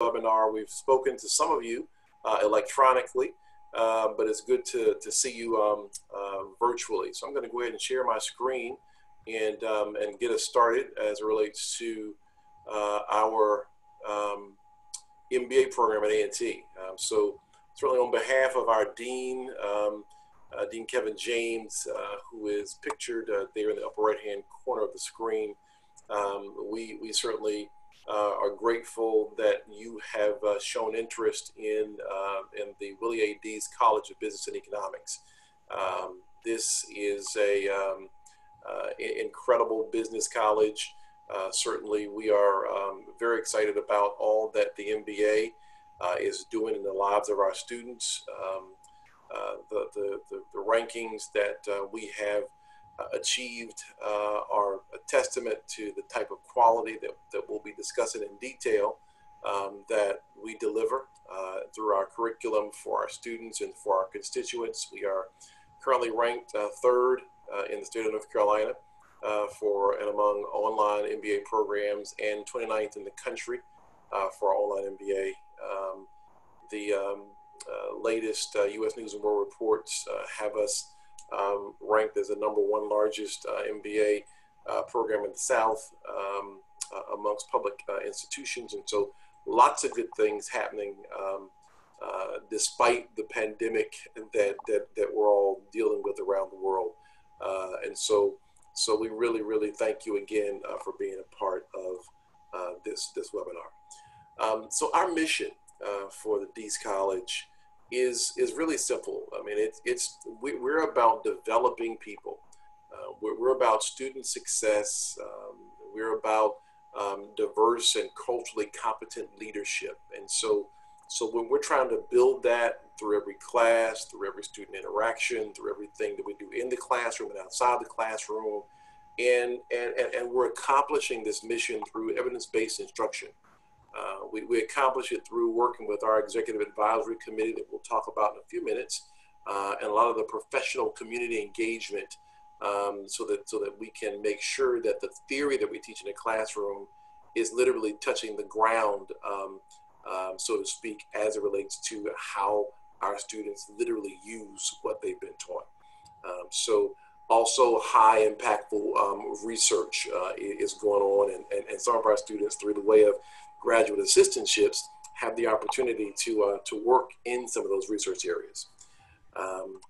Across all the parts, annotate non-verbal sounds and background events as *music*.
webinar. We've spoken to some of you uh, electronically, uh, but it's good to, to see you um, uh, virtually. So I'm going to go ahead and share my screen and, um, and get us started as it relates to uh, our um, MBA program at A&T. Um, so certainly on behalf of our Dean, uh, Dean Kevin James, uh, who is pictured there in the upper right-hand corner of the screen, we, we certainly are grateful that you have uh, shown interest in, uh, in the Willie A. Deese College of Business and Economics. Um, this is a um, uh, incredible business college. Uh, certainly, we are um, very excited about all that the MBA uh, is doing in the lives of our students. Um, the, the, the, the, rankings that we have uh, achieved uh, are a testament to the type of quality that, that we'll be discussing in detail um, that we deliver uh, through our curriculum for our students and for our constituents. We are currently ranked uh, third uh, in the state of North Carolina uh, for and among online MBA programs and 29th in the country for online MBA. Um, the um, latest U.S. News and World Reports have us um, ranked as the number one largest uh, MBA uh, program in the South um, uh, amongst public uh, institutions. And so lots of good things happening um, uh, despite the pandemic that, that, that we're all dealing with around the world. Uh, and so, so we really, really thank you again for being a part of this, this webinar. Um, so our mission for the Deese College is is really simple. I mean, it's it's we, are about developing people. Uh, we're, we're, about student success. Um, we're about um, diverse and culturally competent leadership. And so, so when we're trying to build that through every class, through every student interaction, through everything that we do in the classroom and outside the classroom, and and and, and we're accomplishing this mission through evidence-based instruction. Uh, we, we accomplish it through working with our executive advisory committee that we'll talk about in a few minutes, uh, and a lot of the professional community engagement um, so, that, so that we can make sure that the theory that we teach in the classroom is literally touching the ground, um, um, so to speak, as it relates to how our students literally use what they've been taught. Um, so also high impactful um, research uh, is going on and, and, and, some of our students through the way of graduate assistantships have the opportunity to, uh, to work in some of those research areas. Um,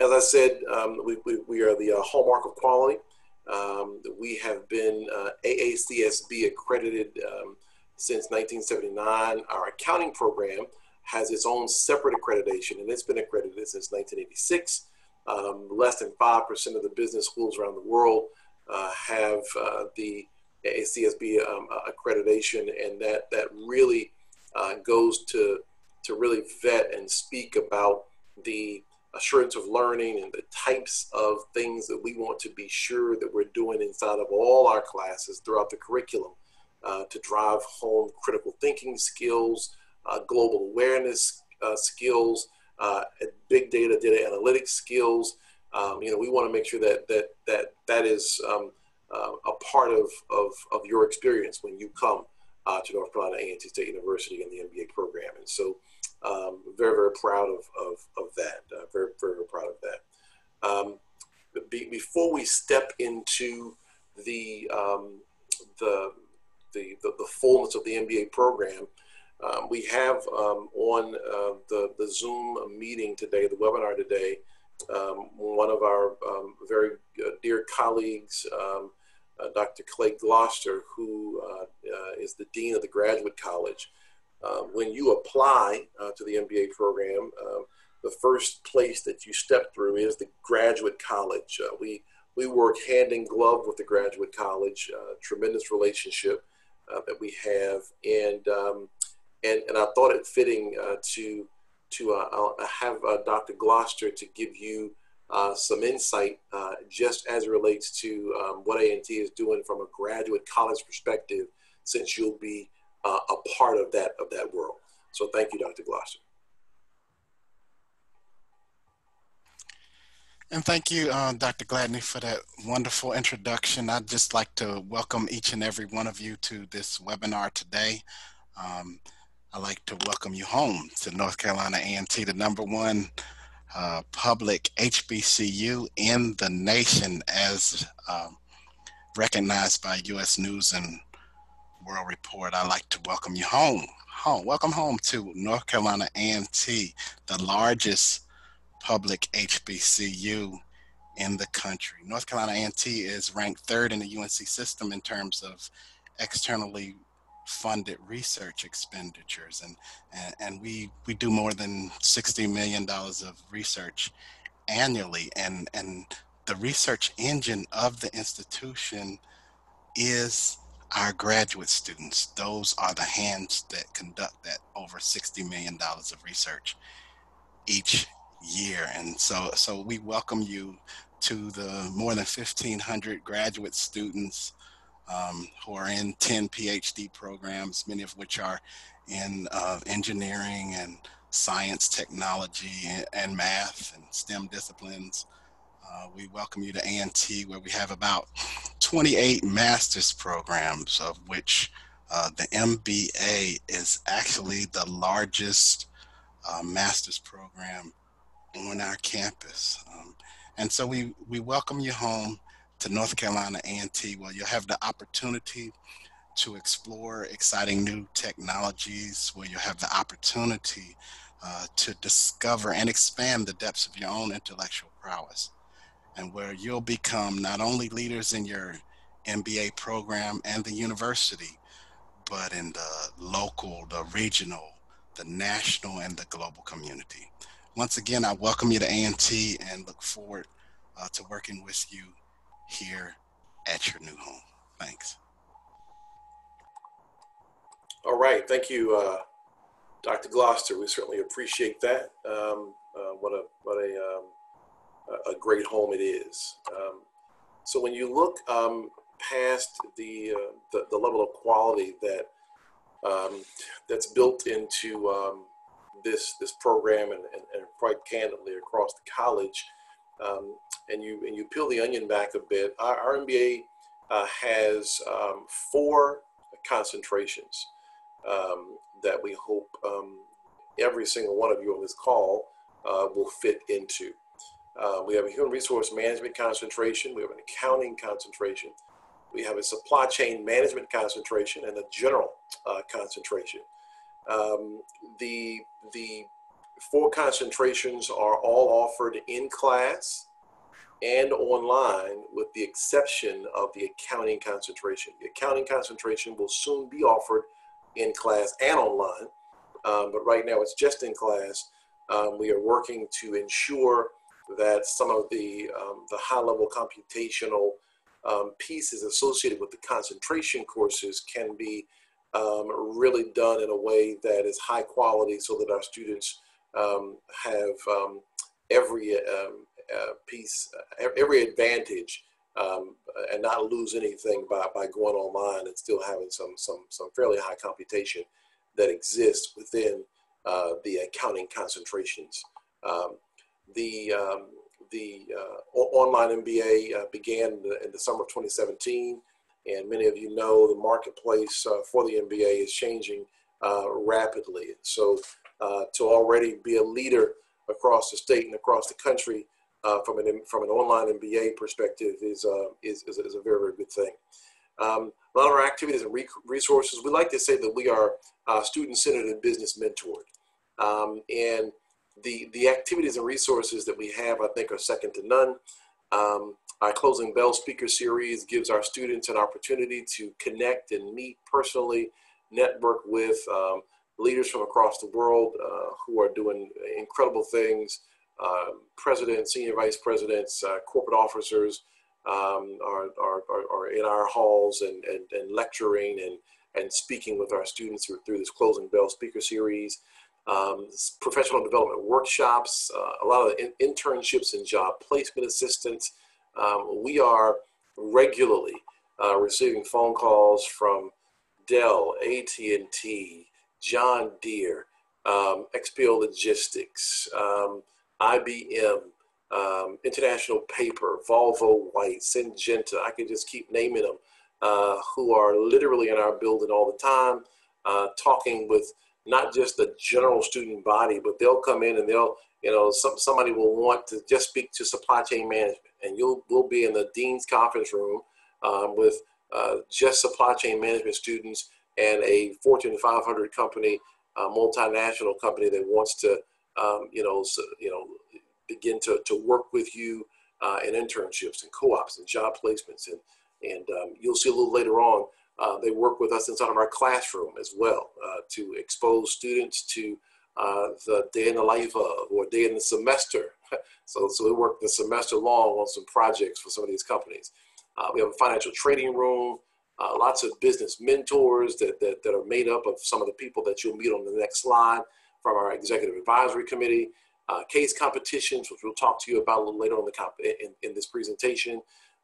as I said, um, we, we, we, are the uh, hallmark of quality. Um, we have been uh, AACSB accredited um, since 1979. Our accounting program has its own separate accreditation, and it's been accredited since 1986. Um, less than 5% of the business schools around the world uh, have uh, the ACSB um, uh, accreditation, and that that really uh, goes to to really vet and speak about the assurance of learning and the types of things that we want to be sure that we're doing inside of all our classes throughout the curriculum uh, to drive home critical thinking skills, uh, global awareness uh, skills, uh, big data, data analytics skills. Um, you know, we want to make sure that that that that is um, uh, a part of, of, of your experience when you come uh, to North Carolina A&T State University in the MBA program. And so um, very, very proud of, of, of that. Uh, very, very proud of that. Um, be, before we step into the, um, the, the, the, the, fullness of the MBA program, um, we have um, on uh, the, the Zoom meeting today, the webinar today, um, one of our very uh, dear colleagues, uh, Dr. Clay Gloster, who uh, uh, is the Dean of the Graduate College. Um, when you apply uh, to the MBA program, um, the first place that you step through is the Graduate College. We, we work hand in glove with the Graduate College, tremendous relationship that we have. And, um, and, and I thought it fitting to to uh, have uh, Dr. Gloster to give you uh, some insight uh, just as it relates to um, what A&T is doing from a graduate college perspective, since you'll be uh, a part of that of that world. So thank you, Dr. Gloster. And thank you, uh, Dr. Gladney, for that wonderful introduction. I'd just like to welcome each and every one of you to this webinar today. Um, I'd like to welcome you home to North Carolina A&T, the number one uh, public HBCU in the nation as um, recognized by U.S. News and World Report. I'd like to welcome you home. Home. Welcome home to North Carolina A&T, the largest public HBCU in the country. North Carolina A&T is ranked third in the UNC system in terms of externally funded research expenditures and, and, and we we do more than 60 million dollars of research annually and and the research engine of the institution is our graduate students. Those are the hands that conduct that over 60 million dollars of research each year. And so so we welcome you to the more than 1500 graduate students um, who are in 10 PhD programs, many of which are in uh, engineering and science, technology, and, and, math and STEM disciplines. Uh, we welcome you to A&T where we have about 28 master's programs of which uh, the MBA is actually the largest uh, master's program on our campus. Um, and so we, we welcome you home to North Carolina A&T where you'll have the opportunity to explore exciting new technologies, where you'll have the opportunity uh, to discover and expand the depths of your own intellectual prowess, and where you'll become not only leaders in your MBA program and the university, but in the local, the regional, the national, and the global community. Once again, I welcome you to A&T and look forward uh, to working with you here at your new home. Thanks. All right. Thank you, uh, Dr. Gloster. We certainly appreciate that. Um, uh, what a what a um, a great home it is. Um, so when you look um, past the, uh, the, the level of quality that um, that's built into um, this this program and, and, and, quite candidly across the college, um, and you and you peel the onion back a bit, our, our MBA uh, has um, four concentrations um, that we hope um, every single one of you on this call uh, will fit into. Uh, we have a human resource management concentration, we have an accounting concentration, we have a supply chain management concentration, and a general uh, concentration. Um, the the four concentrations are all offered in class and online with the exception of the accounting concentration. The accounting concentration will soon be offered in class and online, um, but right now it's just in class. Um, we are working to ensure that some of the, um, the high level computational um, pieces associated with the concentration courses can be um, really done in a way that is high quality so that our students um, have um, every um, uh, piece, uh, every advantage, um, and not lose anything by, by going online and still having some some some fairly high computation that exists within uh, the accounting concentrations. Um, the the uh, online MBA uh, began in the, in the, summer of 2017, and many of you know the marketplace uh, for the MBA is changing rapidly. So uh, to already be a leader across the state and across the country uh, from an from an online MBA perspective is uh, is, is, a very very good thing. Um, a lot of our activities and re resources, we like to say that we are uh, student centered and business mentored, um, and the the activities and resources that we have, I think, are second to none. Um, our closing bell speaker series gives our students an opportunity to connect and meet personally, network with um, leaders from across the world uh, who are doing incredible things. Uh, presidents, senior vice presidents, uh, corporate officers um, are, are, are, in our halls and, and, and lecturing and, and speaking with our students through, through this closing bell speaker series. Um, professional development workshops, uh, a lot of in internships and job placement assistance. Um, we are regularly uh, receiving phone calls from Dell, AT&T, John Deere, um, XPO Logistics, um, IBM, um, International Paper, Volvo White, Syngenta. I could just keep naming them, uh, who are literally in our building all the time, uh, talking with not just the general student body, but they'll come in and they'll, you know, some, somebody will want to just speak to supply chain management, and you'll we'll be in the dean's conference room um, with uh, just supply chain management students and a Fortune 500 company, a multinational company that wants to, um, you know, so, you know, begin to, to work with you uh, in internships and co-ops and job placements. And, and um, you'll see a little later on, uh, they work with us inside of our classroom as well uh, to expose students to uh, the day in the life of or day in the semester. *laughs* so, so we work the semester long on some projects for some of these companies. Uh, we have a financial trading room, uh, lots of business mentors that, that, that are made up of some of the people that you'll meet on the next slide from our executive advisory committee uh, case competitions, which we'll talk to you about a little later on the comp- in, in this presentation.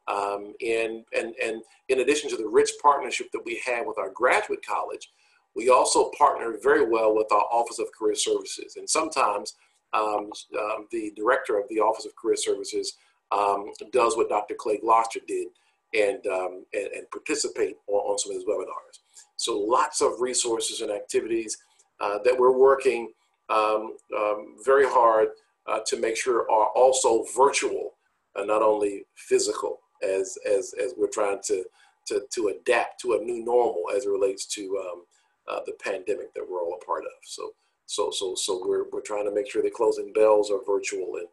Um, and, and, and in addition to the rich partnership that we have with our graduate college, we also partner very well with our Office of Career Services. And sometimes um, um, the director of the Office of Career Services um, does what Dr. Clay Gloster did and, um, and, and, participate on, on, some of these webinars. So lots of resources and activities uh, that we're working um, um, very hard uh, to make sure are also virtual and not only physical as, as, as we're trying to, to, to adapt to a new normal as it relates to um, uh, the pandemic that we're all a part of. So, so, so, so we're, we're trying to make sure the closing bells are virtual and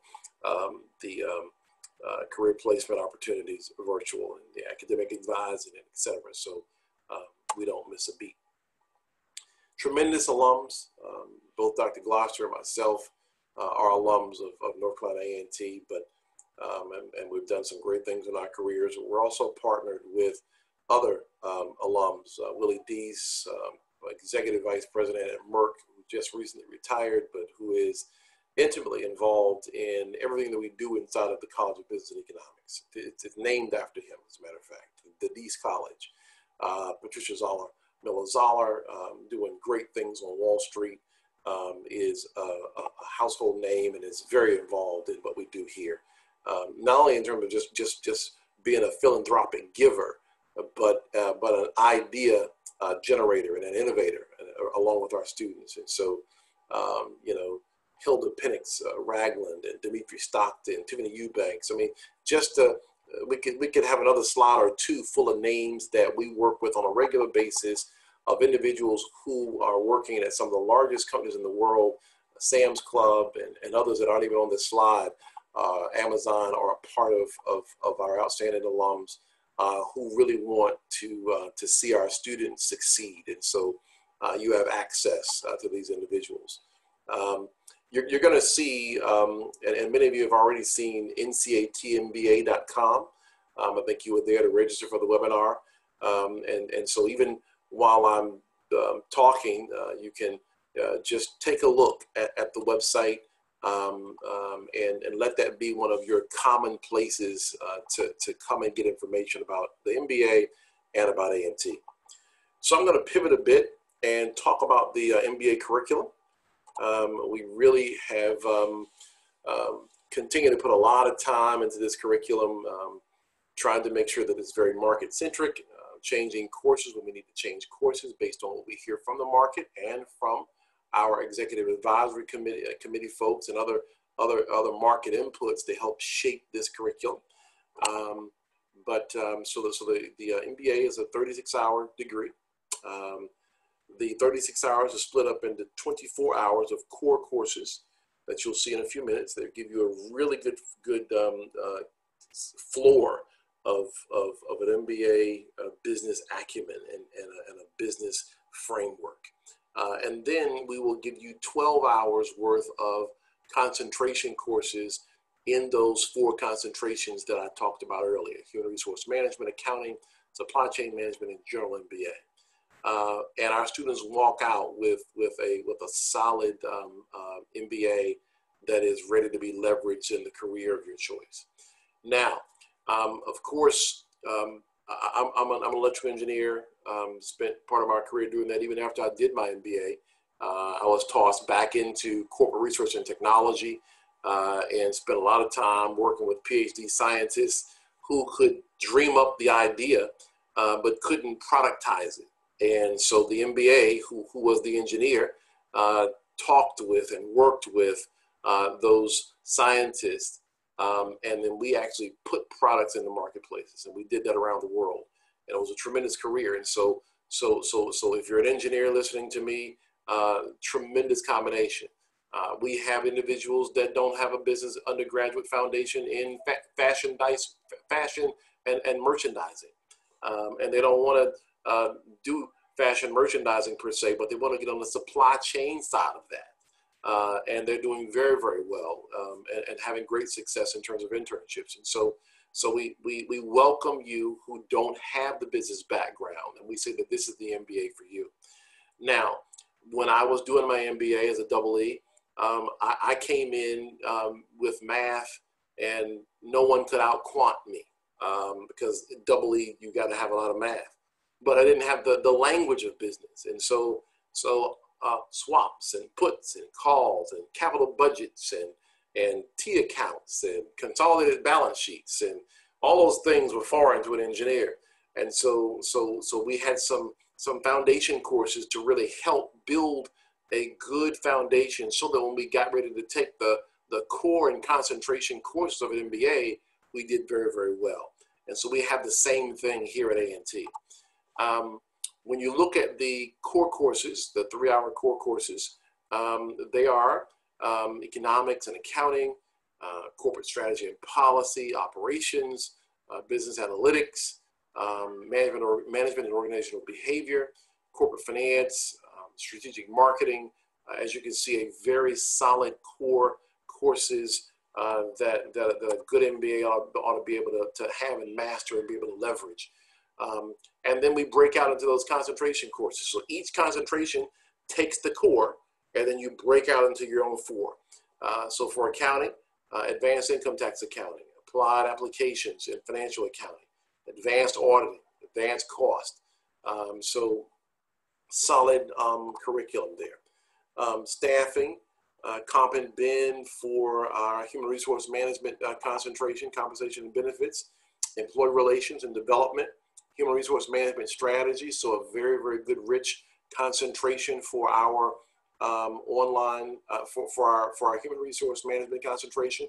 um, the um, uh, career placement opportunities virtual and the academic advising, et cetera. So um, we don't miss a beat. Tremendous alums. Um, both Dr. Gloster and myself uh, are alums of, of, North Carolina A&T, but um, and, and, we've done some great things in our careers. We're also partnered with other um, alums, uh, Willie Deese, um, Executive Vice President at Merck, who just recently retired, but who is intimately involved in everything that we do inside of the College of Business and Economics. It's, it's named after him, as a matter of fact, the Deese College. Uh, Patricia Zoller, Miller Zoller, um, doing great things on Wall Street um, is a, a, household name and is very involved in what we do here. Um, not only in terms of just just just being a philanthropic giver, but uh, but an idea uh, generator and an innovator, uh, along with our students. And so, um, you know, Hilda Pinnix, uh, Ragland, and Dimitri Stockton, Tiffany Eubanks. I mean, just uh, we could we could have another slide or two full of names that we work with on a regular basis of individuals who are working at some of the largest companies in the world, Sam's Club and, and others that aren't even on this slide, uh, Amazon are a part of, of, of our outstanding alums uh, who really want to, uh, to see our students succeed. And so uh, you have access uh, to these individuals. Um, you're, you're going to see, um, and, and, many of you have already seen ncatmba.com. Um, I think you were there to register for the webinar. Um, and, and so even while I'm um, talking, uh, you can uh, just take a look at, at the website um, um, and, and let that be one of your common places uh, to, to come and get information about the MBA and about A&T. So I'm going to pivot a bit and talk about the uh, MBA curriculum. Um, we really have um, um, continued to put a lot of time into this curriculum, trying to make sure that it's very market centric, changing courses when we need to change courses based on what we hear from the market and from our executive advisory committee, uh, committee folks and other, other, other market inputs to help shape this curriculum. Um, but um, so the, so the, the uh, MBA is a 36 hour degree. Um, the 36 hours is split up into 24 hours of core courses that you'll see in a few minutes. They give you a really good, good um, uh, floor of, of, of an MBA uh, business acumen and, and, a, and a business framework. Uh, and then we will give you 12 hours worth of concentration courses in those four concentrations that I talked about earlier, human resource management, accounting, supply chain management, and general MBA. Uh, and our students walk out with, with, a, with a solid um, uh, MBA that is ready to be leveraged in the career of your choice. Now, um, of course, um, I, am an, I'm an electrical engineer. Um, spent part of my career doing that. Even after I did my MBA, uh, I was tossed back into corporate research and technology, uh, and spent a lot of time working with PhD scientists who could dream up the idea, uh, but couldn't productize it. And so the MBA, who, who was the engineer, uh, talked with and worked with uh, those scientists. Um, and then we actually put products in the marketplaces, and we did that around the world. And it was a tremendous career. And so, so, so, so if you're an engineer listening to me, uh, tremendous combination. Uh, we have individuals that don't have a business undergraduate foundation in fa- fashion, dice, fashion and, and merchandising. Um, and they don't want to uh, do fashion merchandising per se, but they want to get on the supply chain side of that. Uh, and they're doing very, very well um, and, and, having great success in terms of internships. And so, so we, we, we welcome you who don't have the business background, and we say that this is the MBA for you. Now, when I was doing my MBA as a double E, um, I, I, came in um, with math, and no one could out quant me um, because double E, you got to have a lot of math. But I didn't have the, the language of business. And so, so uh, swaps and puts and calls and capital budgets and, and T accounts and consolidated balance sheets and all those things were foreign to an engineer. And so, so, so we had some, some foundation courses to really help build a good foundation so that when we got ready to take the, the core and concentration courses of an MBA, we did very, very well. And so we have the same thing here at A&T. Um, when you look at the core courses, the three hour core courses, um, they are um, economics and accounting, uh, corporate strategy and policy, operations, uh, business analytics, um, management, or, management and organizational behavior, corporate finance, um, strategic marketing. Uh, as you can see, a very solid core courses uh, that, that, that, a good MBA ought, ought to be able to, to have and master and be able to leverage. Um, and then we break out into those concentration courses. So each concentration takes the core, and then you break out into your own four. Uh, so for accounting, uh, advanced income tax accounting, applied applications in financial accounting, advanced auditing, advanced cost. Um, so solid um, curriculum there. Um, staffing, uh, comp and ben for our human resource management uh, concentration, compensation and benefits, employee relations and development, human resource management strategy. So a very, very good, rich concentration for our um, online, uh, for, for, our, for our human resource management concentration.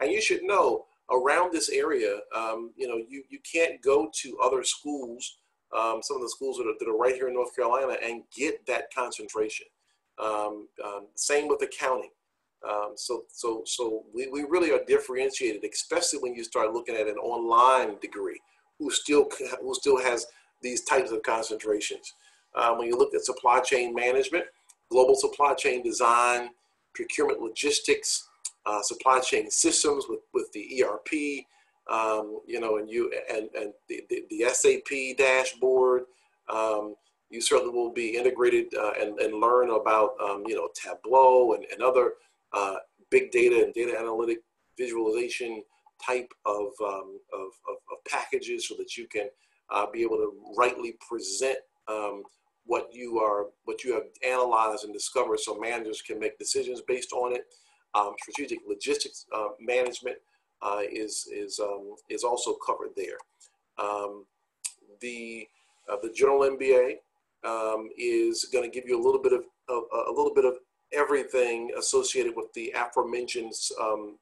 And you should know around this area, um, you know, you, you can't go to other schools, um, some of the schools that are, that are right here in North Carolina and get that concentration. Um, um, same with accounting. Um, so, so, so we, we really are differentiated, especially when you start looking at an online degree who still who still has these types of concentrations. Um, when you look at supply chain management, global supply chain design, procurement logistics, uh, supply chain systems with, with the ERP, um, you know, and you and, and the, the, the SAP dashboard. Um, you certainly will be integrated uh, and, and learn about, um, you know, Tableau and, and other uh, big data and data analytic visualization type of, um, of, of, of, packages so that you can uh, be able to rightly present um, what you are what you have analyzed and discovered so managers can make decisions based on it. Um, strategic logistics uh, management uh, is is um, is also covered there. Um, the uh, the general MBA um, is going to give you a little bit of, of, a little bit of everything associated with the aforementioned um,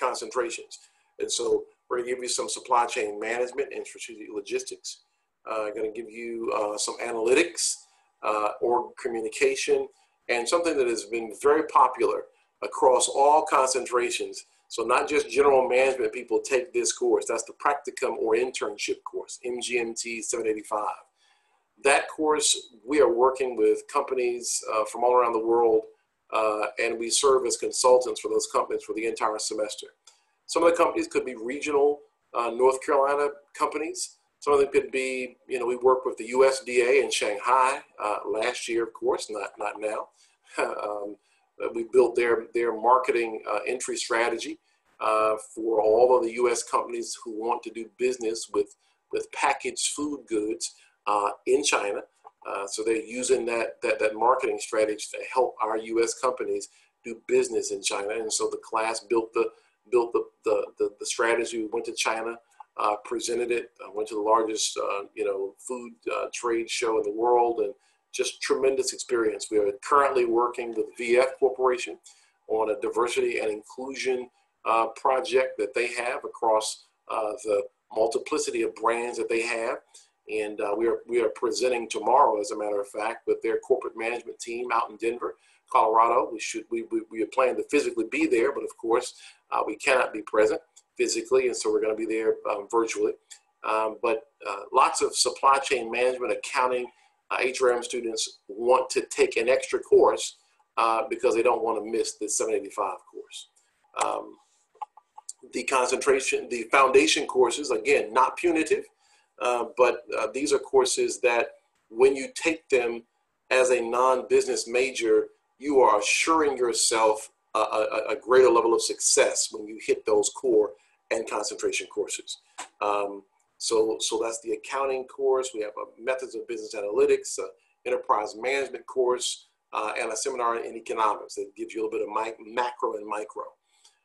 concentrations and so we're going to give you some supply chain management and strategic logistics. Uh, going to give you uh, some analytics uh, or communication and something that has been very popular across all concentrations. So not just general management people take this course. That's the practicum or internship course, MGMT 785. That course, we are working with companies uh, from all around the world, uh, and we serve as consultants for those companies for the entire semester. Some of the companies could be regional uh, North Carolina companies. Some of them could be, you know, we work with the USDA in Shanghai uh, last year, of course, not, not now. *laughs* um, we built their, their marketing uh, entry strategy uh, for all of the US companies who want to do business with, with packaged food goods uh, in China. Uh, so they're using that, that, that marketing strategy to help our US companies do business in China. And so the class built the, built the, the, the, the strategy. We went to China uh, presented it. I went to the largest, uh, you know, food uh, trade show in the world, and just tremendous experience. We are currently working with VF Corporation on a diversity and inclusion uh, project that they have across uh, the multiplicity of brands that they have. And uh, we, are, we are presenting tomorrow, as a matter of fact, with their corporate management team out in Denver, Colorado. We should we, we, we are planning to physically be there, but of course uh, we cannot be present physically, and so we're going to be there um, virtually. Um, but uh, lots of supply chain management, accounting, uh, HRM students want to take an extra course uh, because they don't want to miss the 785 course. Um, the concentration, the foundation courses, again, not punitive, uh, but uh, these are courses that when you take them as a non-business major, you are assuring yourself a, a, a, greater level of success when you hit those core and concentration courses. Um, so, so that's the accounting course. We have a methods of business analytics, enterprise management course, uh, and a seminar in economics that gives you a little bit of macro and micro.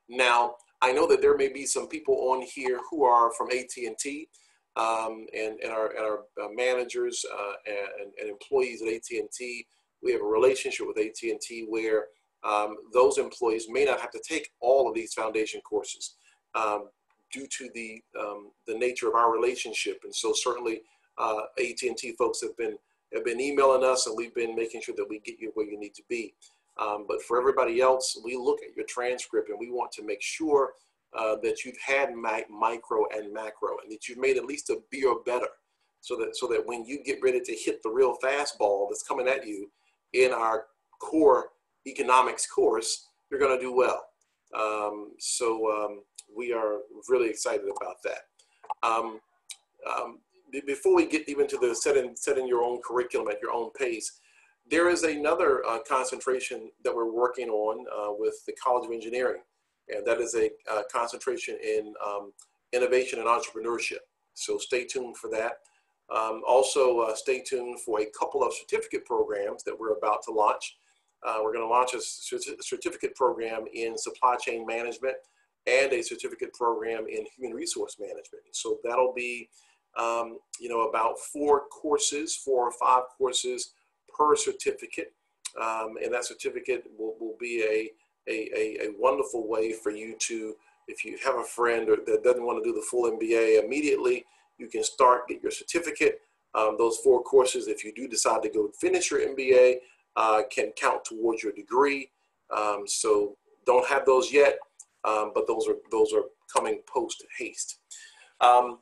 Now, I know that there may be some people on here who are from AT&T um, and, and our, and our uh, managers uh, and, and, employees at AT&T. We have a relationship with AT&T where um, those employees may not have to take all of these foundation courses um, due to the, um, the nature of our relationship. And so certainly uh, AT&T folks have been, have been emailing us and we've been making sure that we get you where you need to be. Um, but for everybody else, we look at your transcript and we want to make sure uh, that you've had mi micro and macro and that you've made at least a B or better so that, so that when you get ready to hit the real fastball that's coming at you in our core economics course, you're going to do well. Um, so um, we are really excited about that. Um, um before we get even to the setting, setting your own curriculum at your own pace, there is another uh, concentration that we're working on uh, with the College of Engineering, and that is a uh, concentration in um, innovation and entrepreneurship. So stay tuned for that. Um, also, uh, stay tuned for a couple of certificate programs that we're about to launch. Uh, we're going to launch a certificate program in supply chain management and a certificate program in human resource management. So that'll be, um, you know, about four courses, four or five courses per certificate. Um, and that certificate will, will be a, a, a, wonderful way for you to, if you have a friend or that doesn't want to do the full MBA immediately, you can start, get your certificate. Um, those four courses, if you do decide to go finish your MBA, uh, can count towards your degree. Um, so don't have those yet, um, but those are, those are coming post haste. Um,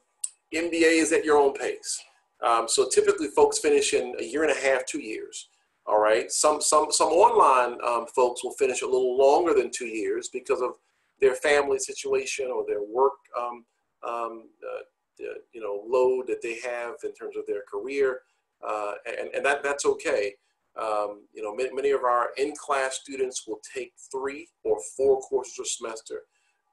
MBA is at your own pace. Um, so typically folks finish in a year and a half, two years. All right. Some, some, some online um, folks will finish a little longer than two years because of their family situation or their work, um, um, uh, you know, load that they have in terms of their career. Uh, and, and that, that's okay. Um, you know, many, many of our in-class students will take three or four courses a semester.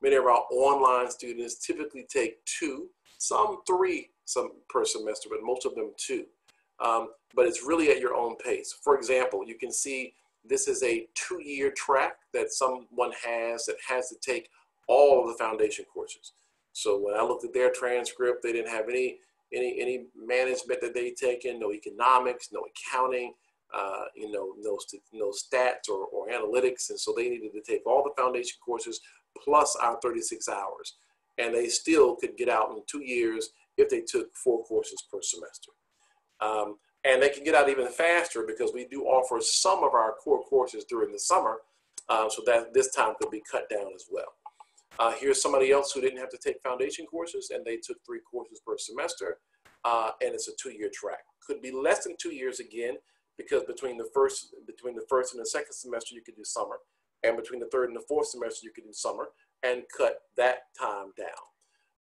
Many of our online students typically take two, some three some per semester, but most of them two. Um, but it's really at your own pace. For example, you can see this is a two-year track that someone has that has to take all of the foundation courses. So when I looked at their transcript, they didn't have any any any management that they taken, no economics, no accounting, uh, you know, no no stats or, or analytics, and so they needed to take all the foundation courses plus our 36 hours, and they still could get out in two years if they took four courses per semester. Um, and they can get out even faster because we do offer some of our core courses during the summer, uh, so that this time could be cut down as well. Uh, here's somebody else who didn't have to take foundation courses and they took three courses per semester, uh, and it's a two-year track. Could be less than two years again, because between the first between the first and the second semester you could do summer, and between the third and the fourth semester you could do summer, and cut that time down.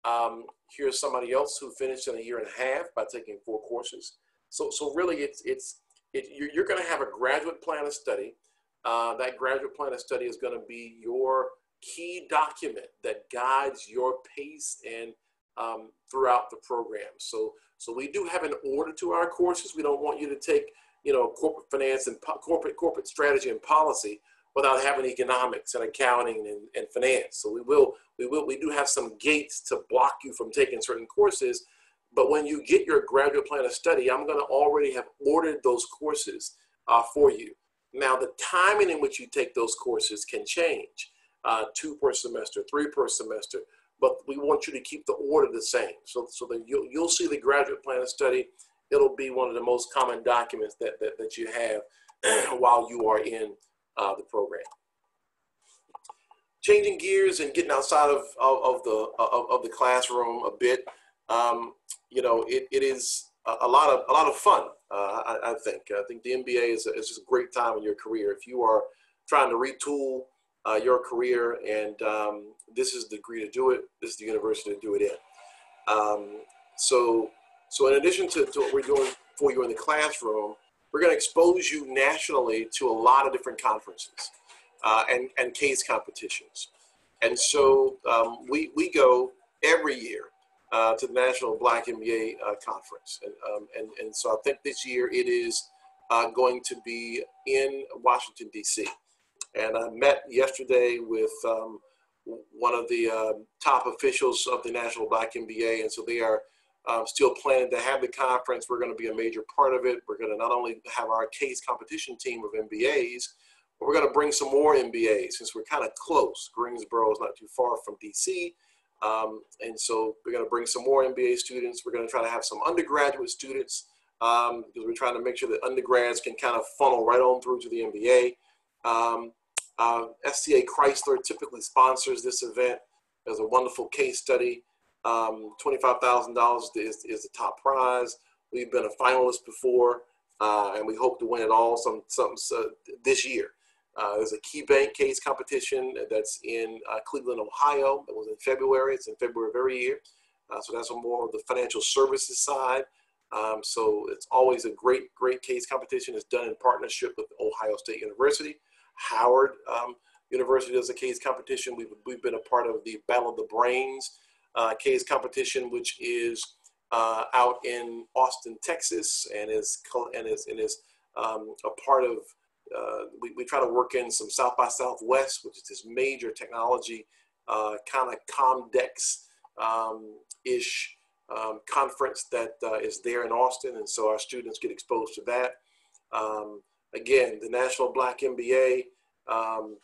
Um, here's somebody else who finished in a year and a half by taking four courses. So, so really, it's it's it, you're, you're going to have a graduate plan of study. Uh, that graduate plan of study is going to be your key document that guides your pace and um, throughout the program. So, so we do have an order to our courses. We don't want you to take, you know, corporate finance and corporate corporate strategy and policy without having economics and accounting and, and finance. So we will, we will, we do have some gates to block you from taking certain courses. But when you get your graduate plan of study, I'm going to already have ordered those courses uh, for you. Now, the timing in which you take those courses can change. Uh, two per semester, three per semester, but we want you to keep the order the same. So, so that you'll, you'll see the graduate plan of study. It'll be one of the most common documents that, that, that you have *clears throat* while you are in uh, the program. Changing gears and getting outside of, of, of the, of, of, the classroom a bit, um, you know, it, it is a, lot of, a lot of fun, uh, I, I, think. I think the MBA is, a, is just a great time in your career. If you are trying to retool uh, your career and um, this is the degree to do it, this is the university to do it in. Um, so, so in addition to, to what we're doing for you in the classroom, we're going to expose you nationally to a lot of different conferences uh, and, and case competitions. And so um, we, we go every year uh, to the National Black MBA uh, Conference. And, um, and, and so I think this year it is uh, going to be in Washington, D.C. And I met yesterday with um, one of the um, top officials of the National Black MBA. And so they are um, still planning to have the conference. We're going to be a major part of it. We're going to not only have our case competition team of MBAs, but we're going to bring some more MBAs since we're kind of close. Greensboro is not too far from DC. Um, and so we're going to bring some more MBA students. We're going to try to have some undergraduate students um, because we're trying to make sure that undergrads can kind of funnel right on through to the MBA. Um, uh, FCA Chrysler typically sponsors this event. There's a wonderful case study um, $25,000 is, is the top prize. We've been a finalist before, uh, and we hope to win it all some, some uh, this year. Uh, there's a KeyBank case competition that's in uh, Cleveland, Ohio. It was in February. It's in February of every year. Uh, so that's more of the financial services side. Um, so it's always a great, great case competition. It's done in partnership with Ohio State University. Howard um, University does a case competition. We've, we've been a part of the Battle of the Brains uh, case competition, which is uh, out in Austin, Texas, and is and is and is um, a part of. Uh, we, we try to work in some South by Southwest, which is this major technology uh, kind of Comdex um, ish um, conference that uh, is there in Austin, and so our students get exposed to that. Um, again, the National Black MBA um,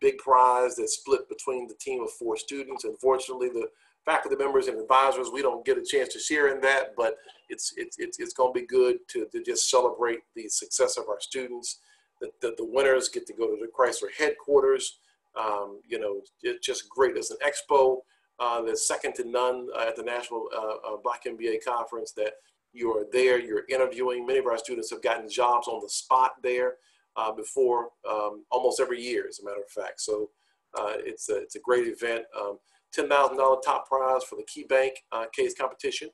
big prize that's split between the team of four students. Unfortunately, the faculty members and advisors, we don't get a chance to share in that, but it's, it's, it's, it's going to be good to, to just celebrate the success of our students. The, the, the winners get to go to the Chrysler headquarters. Um, you know, it's just great. There's an expo uh, second to none uh, at the National uh, uh Black MBA Conference that you are there, you're interviewing. Many of our students have gotten jobs on the spot there uh, before um, almost every year, as a matter of fact. So uh, it's, a, it's a great event. Um, $10,000 top prize for the KeyBank uh, case competition,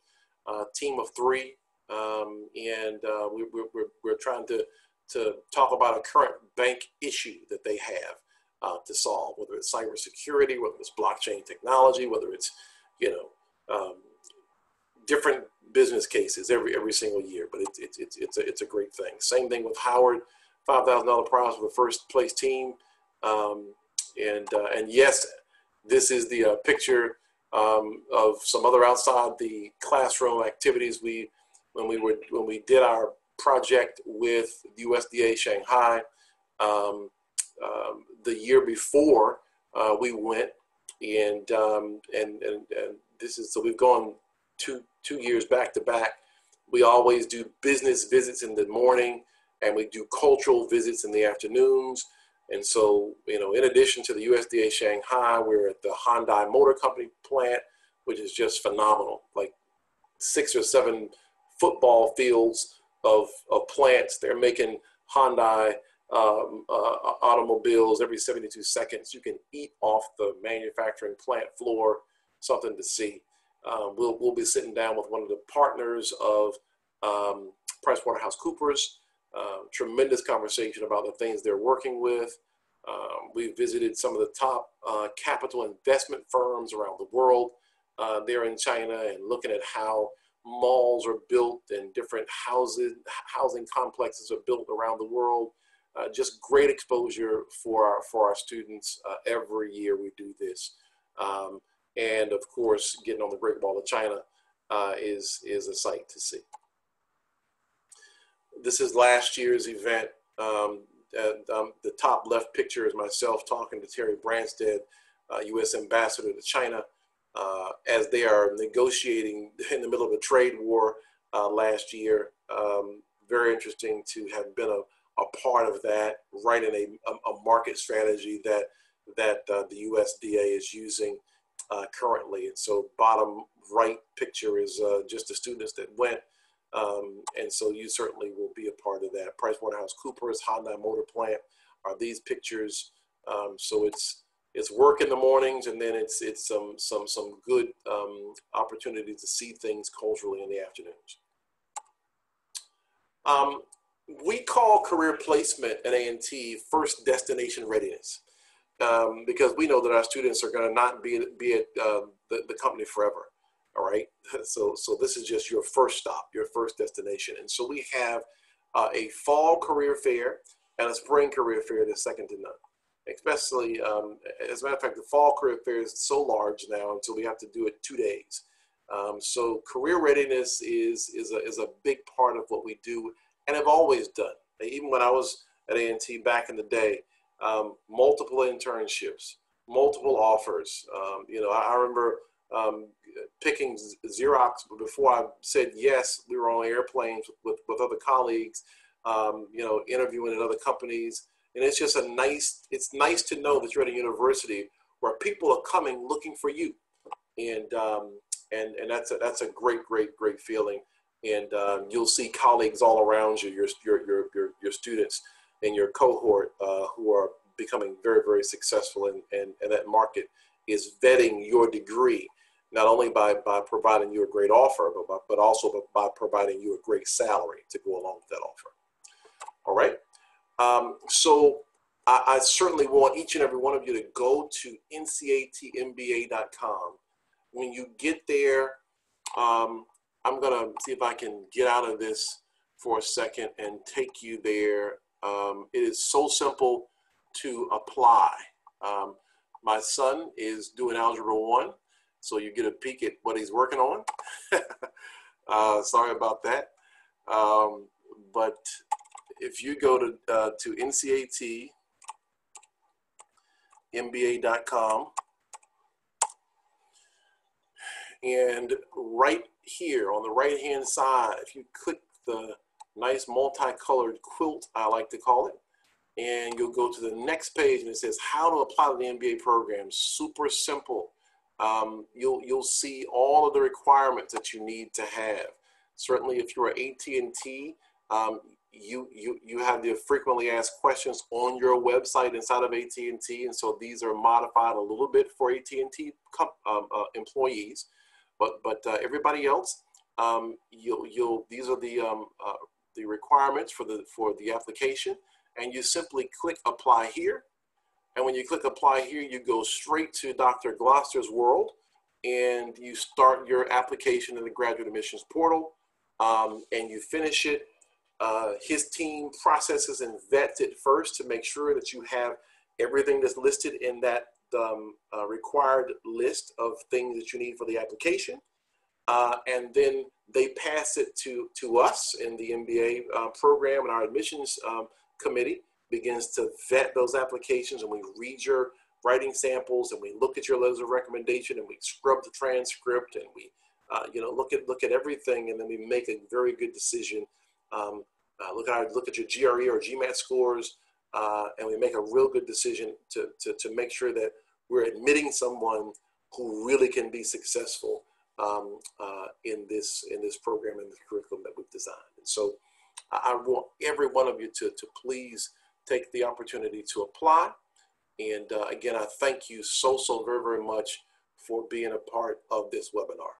uh, team of three. Um, and uh, we, are we're, we're trying to, to talk about a current bank issue that they have uh, to solve, whether it's cybersecurity, whether it's blockchain technology, whether it's, you know, um, different business cases every, every single year. But it's, it's, it's, it's, a, it's a great thing. Same thing with Howard, $5,000 prize for the first place team. Um, and, uh, and yes, this is the uh, picture um, of some other outside the classroom activities we when we were when we did our project with the USDA Shanghai um, um, the year before uh, we went and, um, and and and this is so we've gone two two years back to back. We always do business visits in the morning and we do cultural visits in the afternoons. And so, you know, in addition to the USDA Shanghai, we're at the Hyundai Motor Company plant, which is just phenomenal. Like six or seven football fields of, of plants. They're making Hyundai um, uh, automobiles every 72 seconds. You can eat off the manufacturing plant floor, something to see. Um, we'll, we'll be sitting down with one of the partners of um, PricewaterhouseCoopers um, tremendous conversation about the things they're working with. Um, we visited some of the top uh, capital investment firms around the world uh, there in China and looking at how malls are built and different houses, housing complexes are built around the world. uh, just great exposure for our, for our students. Uh, every year we do this. Um, and of course, getting on the Great Wall of China uh, is, is a sight to see. This is last year's event. Um, and, um, the top left picture is myself talking to Terry Branstad, U.S. Uh, Ambassador to China, uh, as they are negotiating *laughs* in the middle of a trade war uh, last year. Um, very interesting to have been a a part of that, writing a, a, market strategy that that uh, the USDA is using uh, currently. And so, bottom right picture is uh, just the students that went, um, and so you certainly will be a part of that. PricewaterhouseCoopers, Hyundai Motor Plant are these pictures. Um, so it's it's work in the mornings, and then it's it's some some some good um, opportunities to see things culturally in the afternoons. Um, we call career placement at A&T first destination readiness um, because we know that our students are going to not be, be at uh, the, the company forever. All right. *laughs* So, so this is just your first stop, your first destination. And so we have uh, a fall career fair and a spring career fair that's second to none. Especially, um, as a matter of fact, the fall career fair is so large now until we have to do it two days. Um, so career readiness is, is, a, is a big part of what we do and have always done. Even when I was at A&T back in the day, um, multiple internships, multiple offers. Um, you know, I, I remember um, picking Xerox before I said yes. We were on airplanes with, with other colleagues, um, you know, interviewing at other companies. And it's just a nice, it's nice to know that you're at a university where people are coming looking for you. And, um, and, and that's, a, that's a great, great, great feeling and um, you'll see colleagues all around you, your, your, your, your, your students in your cohort uh, who are becoming very, very successful in, and, and that market is vetting your degree, not only by, by providing you a great offer, but, by, but also by providing you a great salary to go along with that offer. All right. Um, so I, I, certainly want each and every one of you to go to ncatmba.com. When you get there, um, I'm gonna see if I can get out of this for a second and take you there. Um, it is so simple to apply. Um, my son is doing Algebra 1, so you get a peek at what he's working on. *laughs* uh, sorry about that. Um, but if you go to, uh, to ncatmba.com and right here on the right hand side, if you click the nice multicolored quilt, I like to call it, and you'll go to the next page and it says how to apply to the MBA program. Super simple. Um, you'll, you'll see all of the requirements that you need to have. Certainly if you're AT&T, um, you, you, you have the frequently asked questions on your website inside of AT&T, and so these are modified a little bit for AT&T um, uh, employees. But but uh, everybody else, um, you'll you'll these are the um, uh, the requirements for the for the application, and you simply click apply here. And when you click apply here, you go straight to Dr. Gloster's world, and you start your application in the graduate admissions portal, um, and you finish it. Uh, his team processes and vets it first to make sure that you have everything that's listed in that um, uh, required list of things that you need for the application. Uh, and then they pass it to, to us in the MBA uh, program and our admissions um, committee begins to vet those applications and we read your writing samples and we look at your letters of recommendation and we scrub the transcript and we uh, you know look at look at everything and then we make a very good decision um, uh, look at our, look at your GRE or GMAT scores uh, and we make a real good decision to, to, to make sure that we're admitting someone who really can be successful um, uh, in this in this program and the curriculum that we've designed. And so I, want every one of you to, to please take the opportunity to apply. And uh, again, I thank you so, so very, very much for being a part of this webinar.